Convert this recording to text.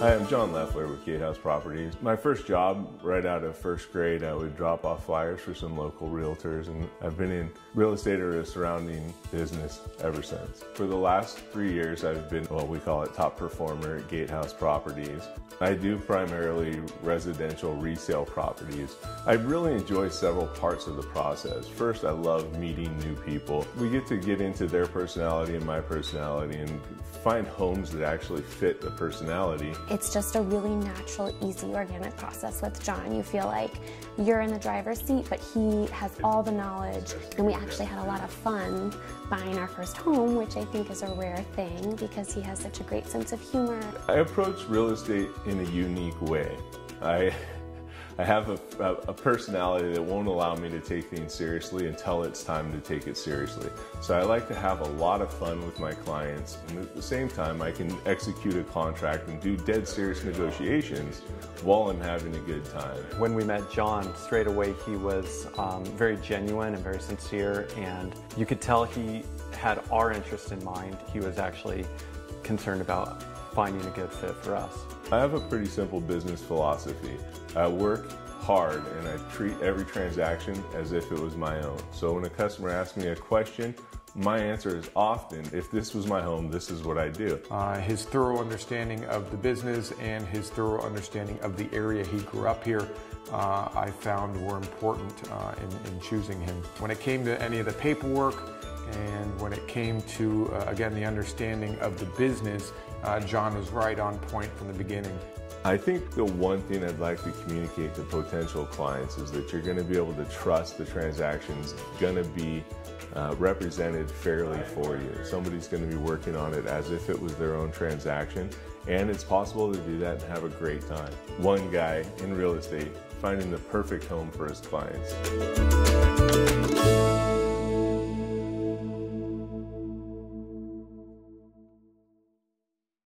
Hi, I'm John Leffler with Gatehouse Properties. My first job, right out of first grade, I would drop off flyers for some local realtors, and I've been in real estate or a surrounding business ever since. For the last three years, I've been what we call it top performer at Gatehouse Properties. I do primarily residential resale properties. I really enjoy several parts of the process. First, I love meeting new people. We get to get into their personality and my personality and find homes that actually fit the personality. It's just a really natural, easy, organic process with John. You feel like you're in the driver's seat, but he has all the knowledge. And we actually had a lot of fun buying our first home, which I think is a rare thing because he has such a great sense of humor. I approach real estate in a unique way. I I have a, a, personality that won't allow me to take things seriously until it's time to take it seriously. So I like to have a lot of fun with my clients, and at the same time, I can execute a contract and do dead serious negotiations while I'm having a good time. When we met John, straight away he was um, very genuine and very sincere, and you could tell he had our interest in mind. He was actually concerned about finding a good fit for us. I have a pretty simple business philosophy. I work hard and I treat every transaction as if it was my own. So when a customer asks me a question, my answer is often, if this was my home, this is what I do. Uh, his thorough understanding of the business and his thorough understanding of the area he grew up here, uh, I found were important uh, in, in choosing him. When it came to any of the paperwork, and when it came to, uh, again, the understanding of the business, uh, John was right on point from the beginning. I think the one thing I'd like to communicate to potential clients is that you're going to be able to trust the transaction's going to be uh, represented fairly for you. Somebody's going to be working on it as if it was their own transaction, and it's possible to do that and have a great time. One guy in real estate finding the perfect home for his clients.